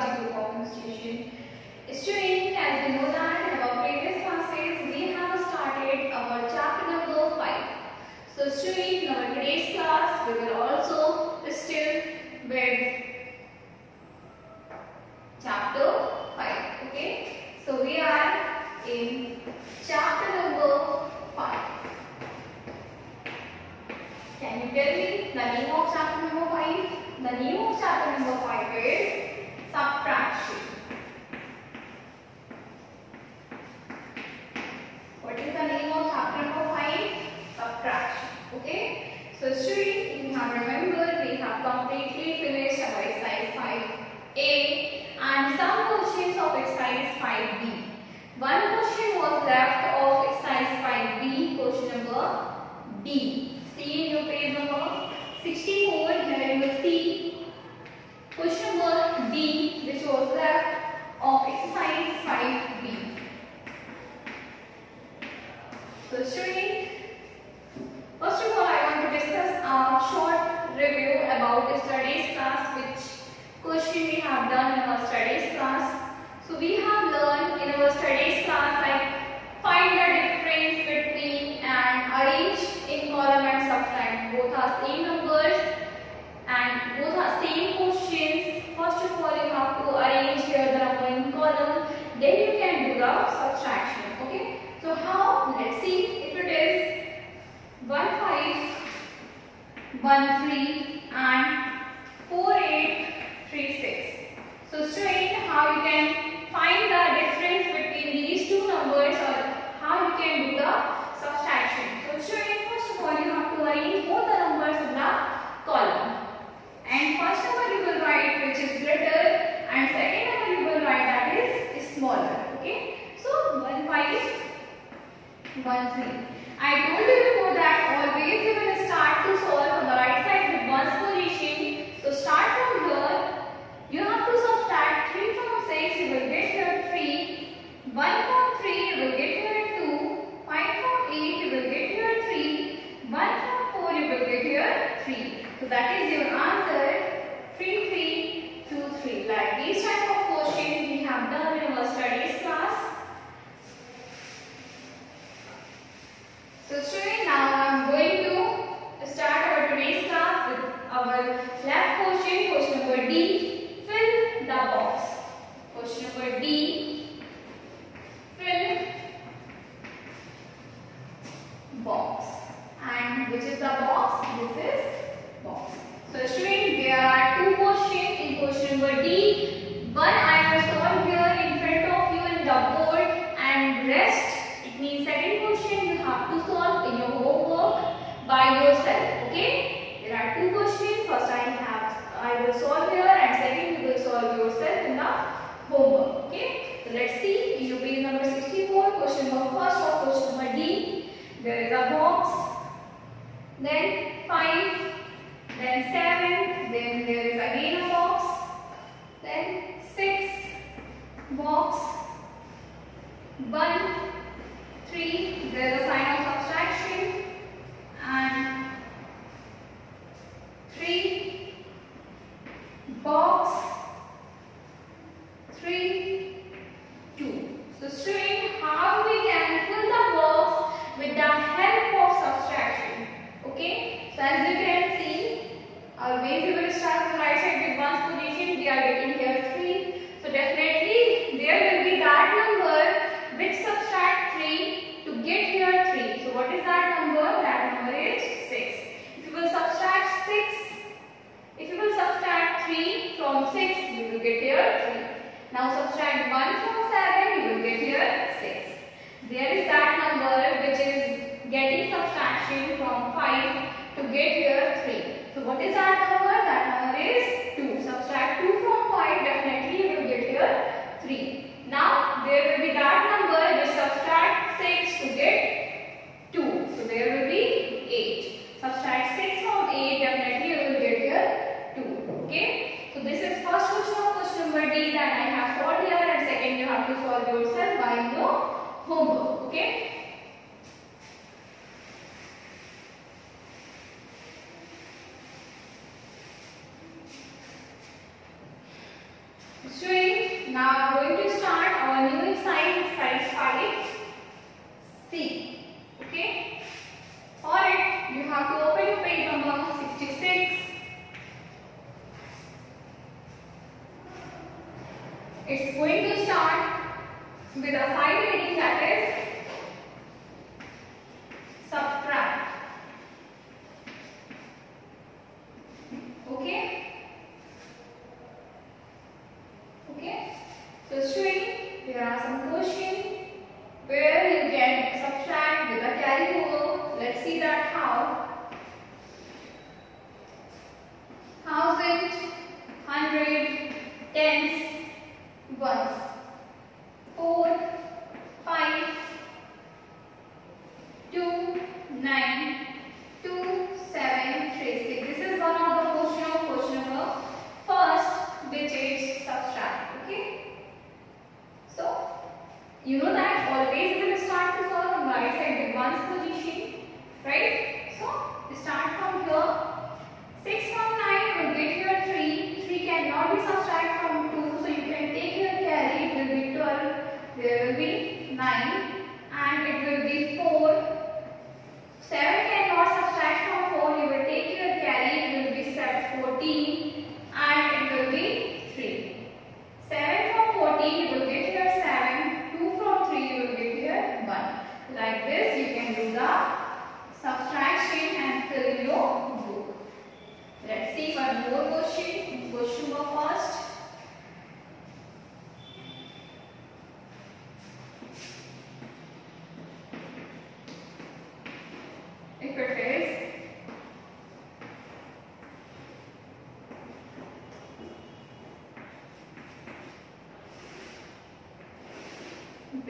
logic group as you know that in our previous classes, we have started our chapter number 5. So students, in our today's class, we will also still with chapter 5. Okay. So we are in chapter number 5. Can you tell me the name of chapter number 5? The name of chapter number 5 is subtraction. 1 3 and 4 8 3 6. So student how you can find the difference between these two numbers or how you can do the 3. So that is your answer. and said, Now we are going to start our new science, science 5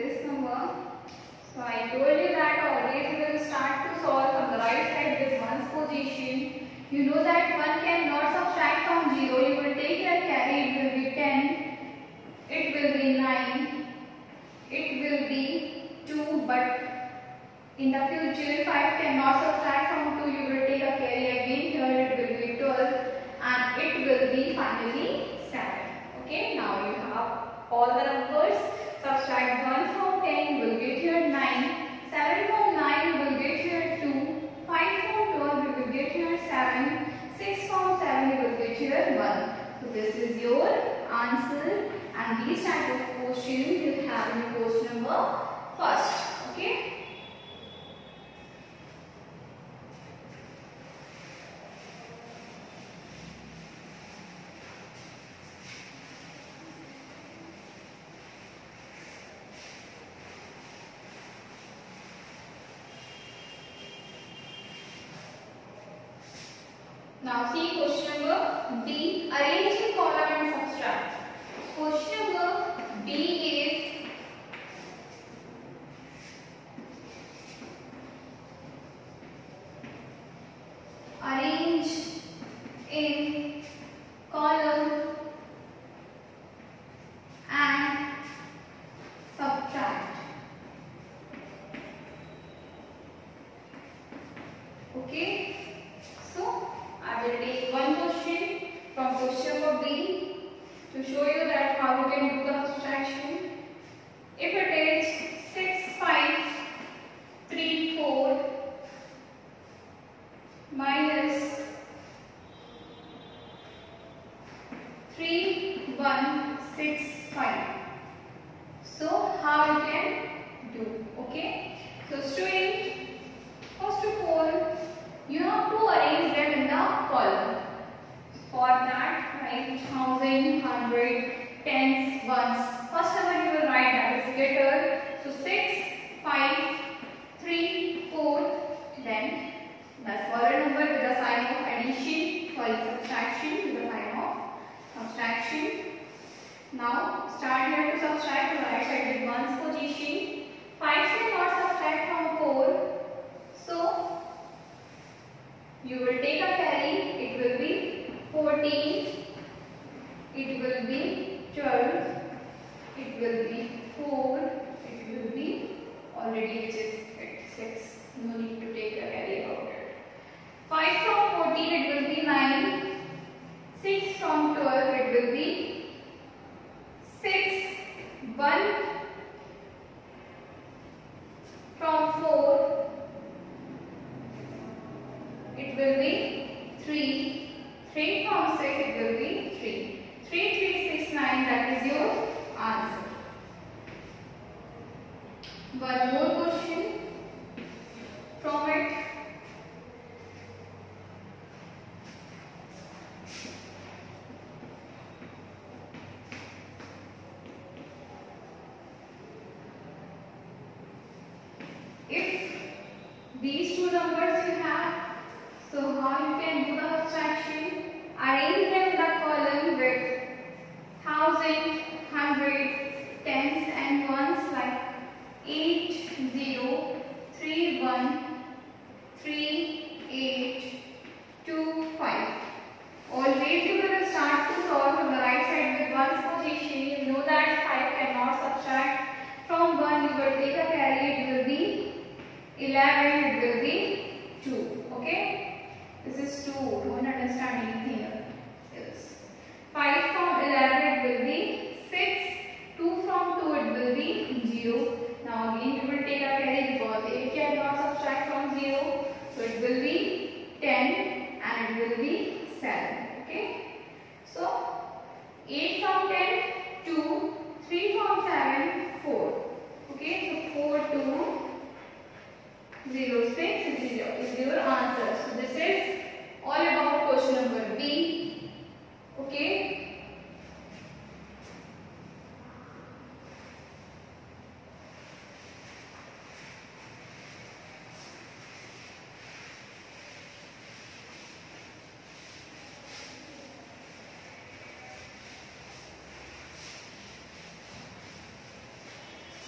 this number. So I told you that always we will start to solve on the right side with one's position. You know that 1 cannot subtract from 0. You will take your carry. It will be 10. It will be 9. It will be 2. But in the future 5 cannot subtract from 2. You will take a carry again. Here it will be 12. And it will be finally 7. Okay. Now you have all the numbers. Subtract 1 from 10. Will get here 9. 7 from 9. Will get here 2. 5 from 12. Will get here 7. 6 from 7. Will get here 1. So this is your answer. And these type of questions you have in question number first. Okay. Now see question number B. Arrange the column and subtract. Question number B is arrange in column and subtract. Okay. So, I will take one question from question number B to show you that how you can do the subtraction. If it is 6, 5, 3, 4 minus 3, 1, 6, 5. So, how you can do? Okay. So, student, first of all, you have to arrange them in the column. For that, write thousand, hundred, tens, ones. First number you will write that is getter. So 6, 5, 3, 4. Then the smaller number with the sign of addition, sorry, subtraction with the sign of subtraction. To subtract the right side with ones position. 5 cannot subtract from 4. So you will take a carry, it will be 14, it will be 12, it will be 4, it will be already which is at 6, no need to take a carry about it. 5 from 14 it will be 9, 6 from 12 it will be 6, 1 will be 3. 3 from 6 it will be 3. 3, 3, 6, 9 that is your answer. One more question from it. If these two numbers you have, so how you can do the subtraction? Arrange them in the column with thousand, hundred, tens and ones like 8, 0, 3, 1, 3, 8, 2, 5. Always you will start to solve from the right side with ones position. You know that 5 cannot subtract from 1. You will take a carry. It will be 11. It will be 2. Okay. This is 2. Don't understand anything here. Yes. 5 from 11 it will be 6. 2 from 2 it will be 0. Now again we will take a carry because 8 cannot subtract from 0. So it will be 10 and it will be 7. Okay. So 8 from 10, 2, 3 from 7, 4. Okay. So 4, 2, 0, 6 0 is your answer. So this is all about question number B. Okay.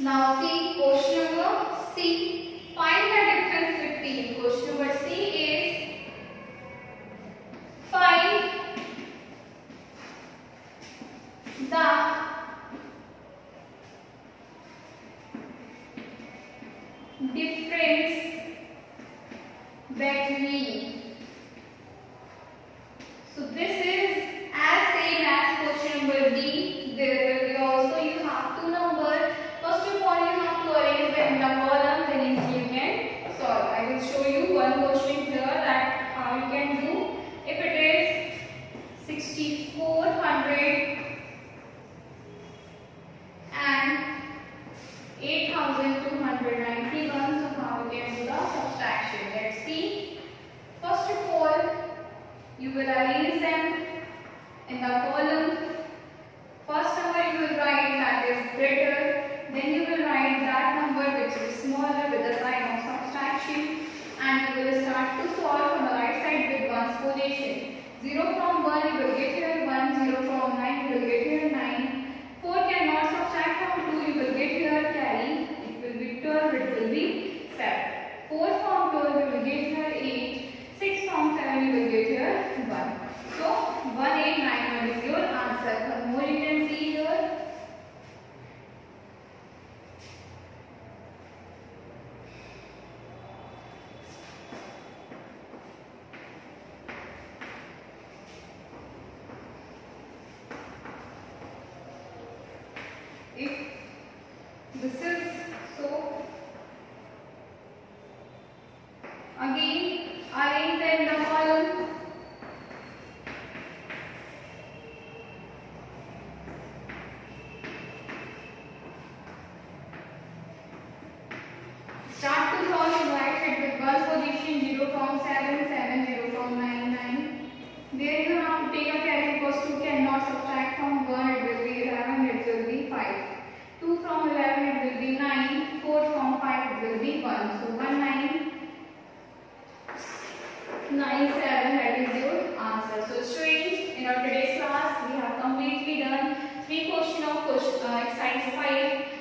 Now see question number C. Find the difference between question number C is find the difference between so this is as same as question number D. There will be also you have two numbers. First of all you have to arrange them in the column then you can solve. I will show you one question here that how you can do. If it is 6400 and 8291 so how we can do the subtraction. Let's see. First of all you will arrange them in the column. First number you will write that is greater. Then you will write that number which is smaller with the sign of subtraction. And you will start to solve on the right side with one's position. 0 from 1 you will get here 1, 0 from 9 you will get here 9. 4 cannot subtract from 2 you will get here carry. It will be 12, it will be 7. 4 from 12 you will get here 8. 6 from 7 you will get here 1. So 1891 is your answer. One more you can see here. If this is so again arrange them in the column Start to solve in one position 0 from 7, 7, 0 from 9, 9. There you to take a carry because 2 cannot subtract from 1, it will be 11, it will be 5. 2 from 11, it will be 9. 4 from 5, it will be 1. So 1, 9, 9, 7, that is your answer. So students, in our today's class, we have completely done three question of question, uh, exercise 5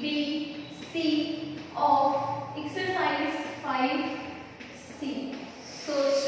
B, C of exercise 5C. So,